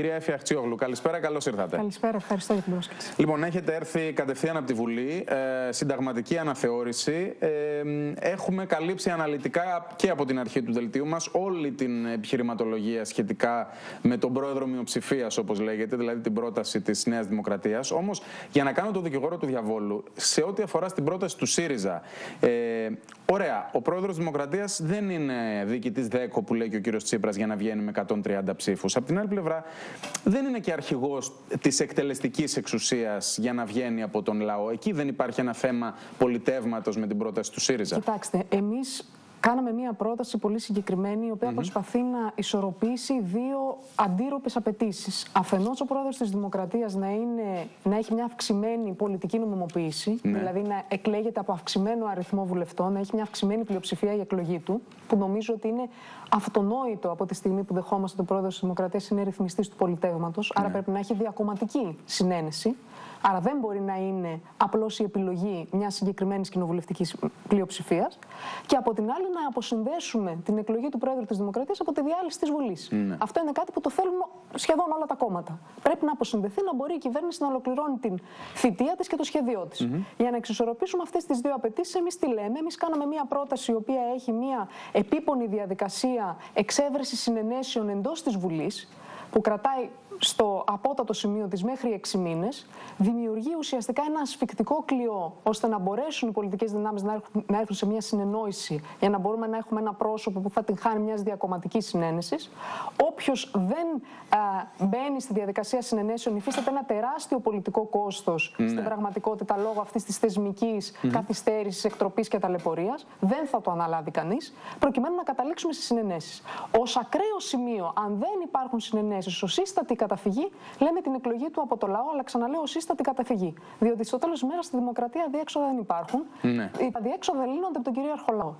Κυρία Εφη Αχτσιόγλου, καλησπέρα, καλώς ήρθατε. Καλησπέρα, ευχαριστώ για την πρόσκληση. Λοιπόν, έχετε έρθει κατευθείαν από τη Βουλή, ε, συνταγματική αναθεώρηση. Ε, έχουμε καλύψει αναλυτικά και από την αρχή του δελτίου μας όλη την επιχειρηματολογία σχετικά με τον πρόεδρο μειοψηφίας, όπως λέγεται, δηλαδή την πρόταση της Νέας Δημοκρατίας. Όμως, για να κάνω το δικηγόρο του διαβόλου, σε ό,τι αφορά στην πρόταση του ΣΥΡΙΖΑ, ε, ωραία, ο πρόεδρος Δημοκρατίας δεν είναι διοικητής ΔΕΚΟ που λέει και ο κύριος Τσίπρας για να βγαίνει με 130 ψήφους. Από την άλλη πλευρά, δεν είναι και αρχηγός της εκτελεστικής εξουσίας για να βγαίνει από τον λαό. Εκεί δεν υπάρχει ένα θέμα πολιτεύματος με την πρόταση του ΣΥΡΙΖΑ. Κοιτάξτε, εμείς κάναμε μία πρόταση πολύ συγκεκριμένη, η οποία προσπαθεί να ισορροπήσει δύο αντίρροπες απαιτήσεις. Αφενός, ο πρόεδρος της Δημοκρατίας να, να έχει μια αυξημένη πολιτική νομιμοποίηση, ναι. δηλαδή να εκλέγεται από αυξημένο αριθμό βουλευτών, να έχει μια αυξημένη πλειοψηφία η εκλογή του, που νομίζω ότι είναι αυτονόητο από τη στιγμή που δεχόμαστε ότι ο πρόεδρος της Δημοκρατίας είναι ρυθμιστής του πολιτεύματος, άρα ναι. πρέπει να έχει διακομματική συνένεση. Άρα δεν μπορεί να είναι απλώς η επιλογή μιας συγκεκριμένης κοινοβουλευτικής πλειοψηφίας. Και από την άλλη να αποσυνδέσουμε την εκλογή του Πρόεδρου της Δημοκρατίας από τη διάλυση της Βουλής. Ναι. Αυτό είναι κάτι που το θέλουν σχεδόν όλα τα κόμματα. Πρέπει να αποσυνδεθεί, να μπορεί η κυβέρνηση να ολοκληρώνει την θητεία της και το σχέδιό της. Για να εξισορροπήσουμε αυτές τις δύο απαιτήσεις, εμείς τι λέμε; Εμείς κάναμε μια πρόταση η οποία έχει μια επίπονη διαδικασία εξέβρεσης συνενέσεων εντός της Βουλής που κρατάει στο απότατο σημείο της μέχρι 6 μήνες, δημιουργεί ουσιαστικά ένα ασφικτικό κλειό, ώστε να μπορέσουν οι πολιτικές δυνάμεις να έρθουν, να έρθουν σε μια συνεννόηση, για να μπορούμε να έχουμε ένα πρόσωπο που θα την χάνει μιας διακομματικής συνένεσης. Όποιος δεν α, μπαίνει στη διαδικασία συνενέσεων υφίσταται ένα τεράστιο πολιτικό κόστος ναι. στην πραγματικότητα λόγω αυτής της θεσμικής mm -hmm. καθυστέρησης, εκτροπής και ταλαιπωρίας. Δεν θα το αναλάβει κανείς, προκειμένου να καταλήξουμε στις συνενέσεις. Ως ακραίο σημείο, αν δεν υπάρχουν συνενέσεις, ως σύστατη καταφυγή, λέμε την εκλογή του από το λαό, αλλά ξαναλέω σύστατη καταφυγή. Διότι στο τέλος της μέρας στη δημοκρατία διέξοδα δεν υπάρχουν. Ναι. Τα διέξοδα λύνονται από τον κυρίαρχο λαό.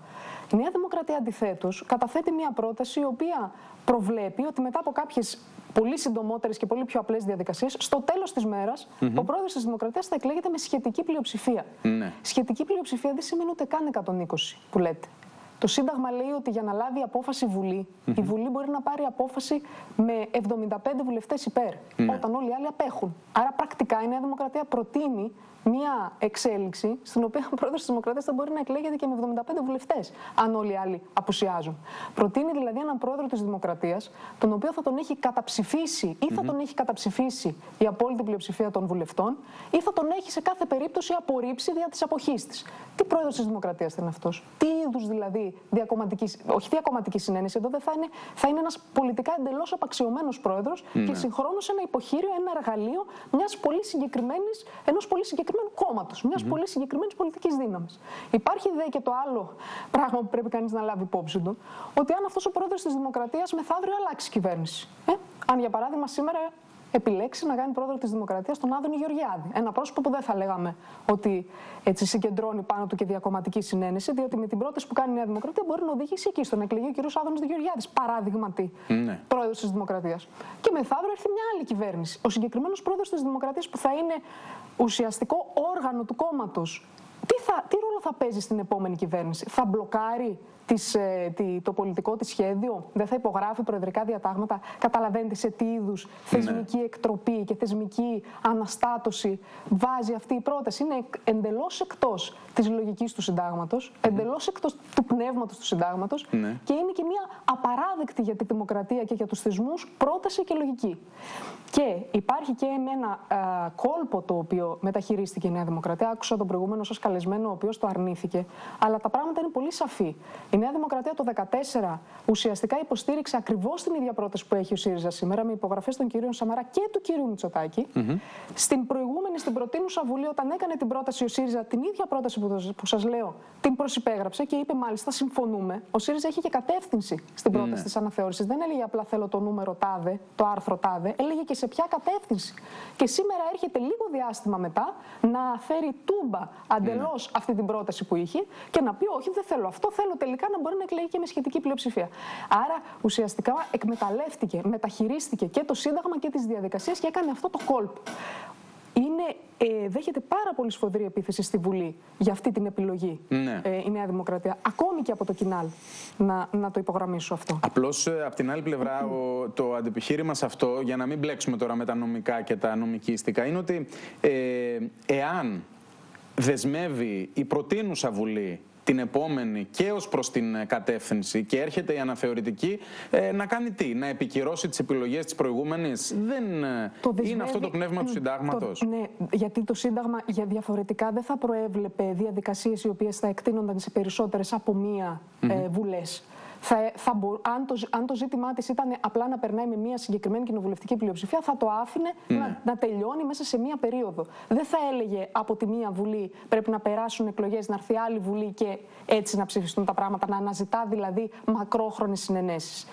Η Νέα Δημοκρατία αντιθέτως καταθέτει μια πρόταση η οποία προβλέπει ότι μετά από κάποιες πολύ συντομότερες και πολύ πιο απλές διαδικασίες, στο τέλος της μέρας mm -hmm. ο πρόεδρος της Δημοκρατίας θα εκλέγεται με σχετική πλειοψηφία. Ναι. Σχετική πλειοψηφία δεν σημαίνει ούτε καν 120 που λέτε. Το Σύνταγμα λέει ότι για να λάβει απόφαση Βουλή, η Βουλή μπορεί να πάρει απόφαση με 75 βουλευτές υπέρ, ναι. όταν όλοι οι άλλοι απέχουν. Άρα, πρακτικά η Νέα Δημοκρατία προτείνει μια εξέλιξη στην οποία ο πρόεδρος της Δημοκρατίας θα μπορεί να εκλέγεται και με 75 βουλευτές, αν όλοι οι άλλοι απουσιάζουν. Προτείνει δηλαδή έναν πρόεδρο της Δημοκρατίας, τον οποίο θα τον έχει καταψηφίσει ή θα τον έχει καταψηφίσει η απόλυτη πλειοψηφία των βουλευτών, ή θα τον έχει σε κάθε περίπτωση απορρίψει δια της αποχής της. Τι πρόεδρος της Δημοκρατίας θα είναι αυτός, τι είδους δηλαδή διακομματικής, όχι διακομματική συνένεση, εδώ δεν θα είναι, θα είναι ένας πολιτικά εντελώς απαξιωμένος πρόεδρος και ναι. συγχρόνως ένα υποχείριο, ένα εργαλείο μιας πολύ συγκεκριμένης, ενός πολύ συγκεκριμένου συγκεκριμένου κόμματο, μιας mm -hmm. πολύ συγκεκριμένης πολιτικής δύναμης. Υπάρχει δε και το άλλο πράγμα που πρέπει κανείς να λάβει υπόψη του, ότι αν αυτός ο πρόεδρος της Δημοκρατίας μεθαύριο αλλάξει κυβέρνηση. Ε; Αν για παράδειγμα σήμερα επιλέξει να κάνει πρόεδρο της Δημοκρατίας τον Άδωνη Γεωργιάδη. Ένα πρόσωπο που δεν θα λέγαμε ότι έτσι συγκεντρώνει πάνω του και διακομματική συνένεση, διότι με την πρόταση που κάνει η Νέα Δημοκρατία μπορεί να οδηγήσει εκεί στον εκλεγεί ο κ. Άδωνης Γεωργιάδης. Παράδειγματι, ναι. πρόεδρος της Δημοκρατίας. Και μεθαύριο έρθει μια άλλη κυβέρνηση. Ο συγκεκριμένος πρόεδρος της Δημοκρατίας που θα είναι ουσιαστικό όργανο του κόμματος. Τι, τι ρόλο θα παίζει στην επόμενη κυβέρνηση, θα μπλοκάρει της, ε, το πολιτικό της σχέδιο, δεν θα υπογράφει προεδρικά διατάγματα; Καταλαβαίνετε σε τι είδους θεσμική ναι. εκτροπή και θεσμική αναστάτωση βάζει αυτή η πρόταση; Είναι εντελώς εκτός της λογικής του συντάγματος, mm. εντελώς εκτός του πνεύματος του συντάγματος ναι. και είναι και μια απαράδεκτη για τη δημοκρατία και για τους θεσμούς πρόταση και λογική. Και υπάρχει και ένα α, κόλπο το οποίο μεταχειρίστηκε η Νέα Δημοκρατία. Άκουσα τον προηγούμενο σας καλεσμένο, ο οποίος το αρνήθηκε. Αλλά τα πράγματα είναι πολύ σαφή. Η Νέα Δημοκρατία το 2014 ουσιαστικά υποστήριξε ακριβώς την ίδια πρόταση που έχει ο ΣΥΡΙΖΑ σήμερα, με υπογραφές των κυρίων Σαμαρά και του κυρίου Μητσοτάκη. Mm Στην προηγούμενη, στην προτείνουσα Βουλή, όταν έκανε την πρόταση ο ΣΥΡΙΖΑ, την ίδια πρόταση που, που σας λέω, την προσυπέγραψε και είπε μάλιστα συμφωνούμε. Ο ΣΥΡΙΖΑ έχει και κατεύθυνση στην πρόταση mm. της αναθεώρησης. Δεν έλεγε απλά θέλω το νούμερο τάδε, το άρθρο τάδε, έλεγε και σε ποια κατεύθυνση. Και σήμερα έρχεται λίγο διάστημα μετά να φέρει τούμπα αντελώς αυτή την πρόταση που είχε και να πει όχι, δεν θέλω αυτό, θέλω τελικά να μπορεί να εκλεγεί και με σχετική πλειοψηφία. Άρα ουσιαστικά εκμεταλλεύτηκε, μεταχειρίστηκε και το Σύνταγμα και τις διαδικασίες και έκανε αυτό το κόλπο. Είναι είναι, ε, δέχεται πάρα πολύ σφοδρή επίθεση στη Βουλή για αυτή την επιλογή Ναι. ε, η Νέα Δημοκρατία. Ακόμη και από το κοινάλ, να, να το υπογραμμίσω αυτό. Απλώς από την άλλη πλευρά, ο, το αντιπιχείρημα σε αυτό, για να μην μπλέξουμε τώρα με τα νομικά και τα νομικίστικα, είναι ότι ε, εάν δεσμεύει η προτείνουσα Βουλή την επόμενη και ως προς την ε, κατεύθυνση και έρχεται η αναθεωρητική ε, να κάνει τι, να επικυρώσει τις επιλογές της προηγούμενης; Δεν ε, Το είναι δεσμεύει- αυτό το πνεύμα του Μ, συντάγματος; το- ναι, γιατί το Σύνταγμα για διαφορετικά δεν θα προέβλεπε διαδικασίες οι οποίες θα εκτείνονταν σε περισσότερες από μία ε, βουλές. Θα, θα μπο- αν, το, ζ- αν το ζήτημά της ήταν απλά να περνάει με μία συγκεκριμένη κοινοβουλευτική πλειοψηφία, θα το άφηνε να, να τελειώνει μέσα σε μία περίοδο. Δεν θα έλεγε από τη μία βουλή πρέπει να περάσουν εκλογές, να έρθει άλλη βουλή και έτσι να ψηφιστούν τα πράγματα, να αναζητά δηλαδή μακρόχρονες συνενέσεις.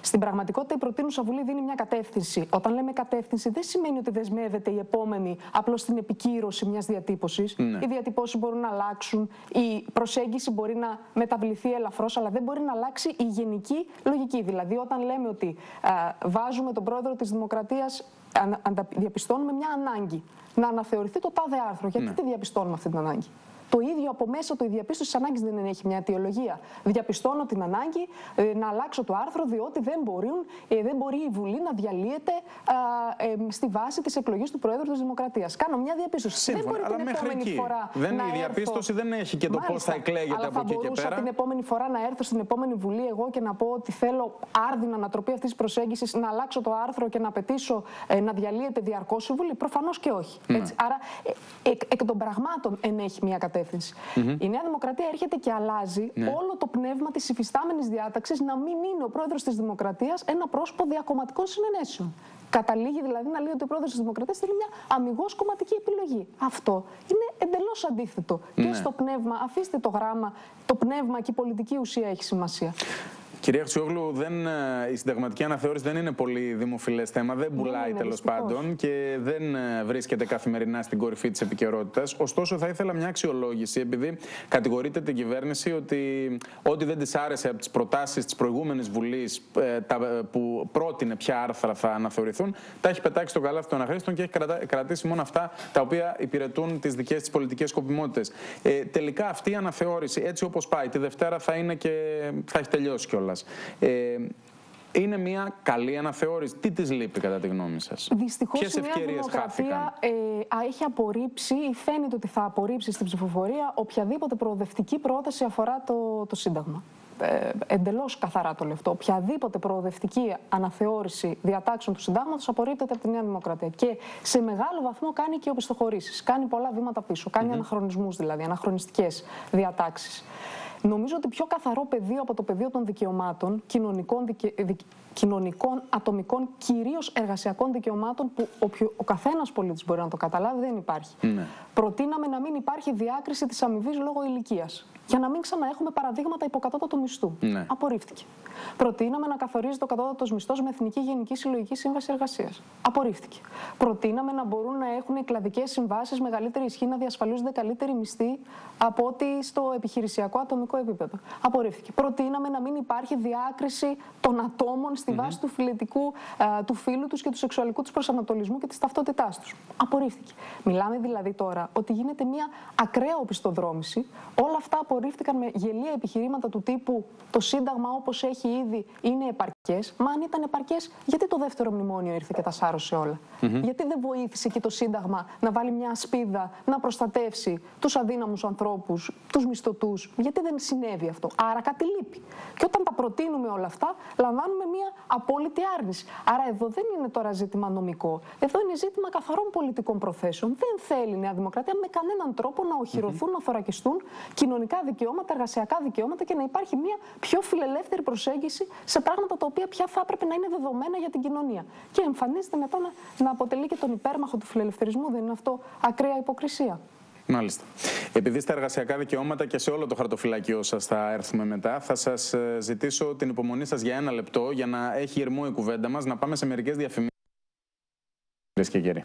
Στην πραγματικότητα, η προτείνουσα βουλή δίνει μια κατεύθυνση. Όταν λέμε κατεύθυνση, δεν σημαίνει ότι δεσμεύεται η επόμενη απλώς στην επικύρωση μιας διατύπωσης. Ναι. Οι διατυπώσεις μπορούν να αλλάξουν, η προσέγγιση μπορεί να μεταβληθεί ελαφρώς, αλλά δεν μπορεί να αλλάξει η γενική λογική. Δηλαδή, όταν λέμε ότι α, βάζουμε τον πρόεδρο της Δημοκρατίας, διαπιστώνουμε μια ανάγκη να αναθεωρηθεί το τάδε άρθρο. Γιατί Ναι. τη διαπιστώνουμε αυτή την ανάγκη; Το ίδιο από μέσα το η διαπίστωσης τη ανάγκης δεν έχει μια αιτιολογία. Διαπιστώνω την ανάγκη ε, να αλλάξω το άρθρο, διότι δεν, μπορούν, ε, δεν μπορεί η Βουλή να διαλύεται α, ε, στη βάση της εκλογής του Προέδρου της Δημοκρατίας. Κάνω μια διαπίστωση. Σύμφωνα, δεν μπορεί αλλά την μέχρι επόμενη εκεί. φορά. Δεν- να η διαπίστωση έρθω... δεν έχει και το πώς Μάλιστα. θα εκλέγεται αλλά από εκεί και Θα μπορούσα πέρα. την επόμενη φορά να έρθω στην επόμενη Βουλή εγώ και να πω ότι θέλω άρδινα ανατροπή αυτής της προσέγγισης, να αλλάξω το άρθρο και να απαιτήσω ε, να διαλύεται διαρκώς η Βουλή. Προφανώς και όχι. Ναι. Έτσι. Άρα, ε, εκ, εκ των πραγμάτων ενέχει μια κατεύθυνση. Η Νέα Δημοκρατία έρχεται και αλλάζει Ναι. όλο το πνεύμα της υφιστάμενης διάταξης να μην είναι ο πρόεδρος της Δημοκρατίας ένα πρόσωπο διακομματικών συνενέσεων. Καταλήγει δηλαδή να λέει ότι ο πρόεδρος της Δημοκρατίας θέλει μια αμυγός κομματική επιλογή. Αυτό είναι εντελώς αντίθετο. Και Ναι. στο πνεύμα, αφήστε το γράμμα, το πνεύμα και η πολιτική ουσία έχει σημασία. Κυρία Χρυσιόγλου, δεν, ε, η συνταγματική αναθεώρηση δεν είναι πολύ δημοφιλές θέμα. Δεν πουλάει είναι, τέλος δυστυχώς. πάντων και δεν ε, βρίσκεται καθημερινά στην κορυφή της επικαιρότητας. Ωστόσο, θα ήθελα μια αξιολόγηση, επειδή κατηγορείται την κυβέρνηση ότι ό,τι δεν της άρεσε από τις προτάσεις της προηγούμενης Βουλής που πρότεινε ποια άρθρα θα αναθεωρηθούν, τα έχει πετάξει στο καλάθι των αχρήστων και έχει κρατα- κρατήσει μόνο αυτά τα οποία υπηρετούν τις δικές της πολιτικές σκοπιμότητες. Ε, τελικά αυτή η αναθεώρηση, έτσι όπως πάει, τη Δευτέρα θα, είναι και, θα έχει τελειώσει κιόλας. Ε, είναι μια καλή αναθεώρηση. Τι της λείπει, κατά τη γνώμη σας, Δυστυχώς Ποιες η Νέα ευκαιρίες χάθηκαν; Δημοκρατία ε, α, έχει απορρίψει ή φαίνεται ότι θα απορρίψει στην ψηφοφορία οποιαδήποτε προοδευτική πρόταση αφορά το, το Σύνταγμα. Ε, Εντελώς καθαρά το λέω αυτό. Οποιαδήποτε προοδευτική αναθεώρηση διατάξεων του Συντάγματος απορρίπτεται από τη Νέα Δημοκρατία. Και σε μεγάλο βαθμό κάνει και οπισθοχωρήσεις. Κάνει πολλά βήματα πίσω. Κάνει αναχρονισμούς δηλαδή, αναχρονιστικές διατάξεις. Νομίζω ότι πιο καθαρό πεδίο από το πεδίο των δικαιωμάτων, κοινωνικών, δικαι... δικ- κοινωνικών ατομικών, κυρίως εργασιακών δικαιωμάτων, που ο, πιο... ο καθένας πολίτης μπορεί να το καταλάβει, δεν υπάρχει. Ναι. Προτείναμε να μην υπάρχει διάκριση της αμοιβής λόγω ηλικίας. Για να μην ξαναέχουμε παραδείγματα υποκατώτατου μισθού. Ναι. Απορρίφθηκε. Προτείναμε να καθορίζεται ο κατώτατος μισθός με Εθνική Γενική Συλλογική Σύμβαση Εργασίας. Απορρίφθηκε. Προτείναμε να μπορούν να έχουν κλαδικές συμβάσεις μεγαλύτερη ισχύ να διασφαλίζονται καλύτερη μισθή από ότι στο επιχειρησιακό ατομικό επίπεδο. Απορρίφθηκε. Προτείναμε να μην υπάρχει διάκριση των ατόμων στη βάση του φιλετικού, α, του φίλου τους και του σεξουαλικού τους προσανατολισμού και της ταυτότητάς τους. Απορρίφθηκε. Μιλάμε δηλαδή τώρα ότι γίνεται μια ακραία οπισθοδρόμηση. Όλα αυτά απορρίφθηκαν με γελία επιχειρήματα του τύπου το Σύνταγμα όπως έχει ήδη είναι επαρκές. Μα αν ήταν επαρκές, γιατί το δεύτερο μνημόνιο ήρθε και τα σάρωσε όλα; Γιατί δεν βοήθησε και το Σύνταγμα να βάλει μια ασπίδα να προστατεύσει τους αδύναμους ανθρώπους, τους μισθωτούς; Γιατί δεν συνέβη αυτό; Άρα κάτι λείπει. Και όταν τα προτείνουμε όλα αυτά, λαμβάνουμε μια απόλυτη άρνηση. Άρα εδώ δεν είναι τώρα ζήτημα νομικό. Εδώ είναι ζήτημα καθαρών πολιτικών προθέσεων. Δεν θέλει η Νέα Δημοκρατία με κανέναν τρόπο να οχυρωθούν, να θωρακιστούν κοινωνικά δικαιώματα, εργασιακά δικαιώματα και να υπάρχει μια πιο φιλελεύθερη προσέγγιση σε πράγματα τα οποία πια θα έπρεπε να είναι δεδομένα για την κοινωνία. Και εμφανίζεται μετά να, να αποτελεί και τον υπέρμαχο του φιλελευθερισμού. Δεν είναι αυτό ακραία υποκρισία. Μάλιστα. Επειδή στα εργασιακά δικαιώματα και σε όλο το χαρτοφυλάκιό σας θα έρθουμε μετά, θα σας ζητήσω την υπομονή σας για ένα λεπτό για να έχει ηρμό η κουβέντα μας, να πάμε σε μερικές διαφημίσεις. Κυρίες και κύριοι.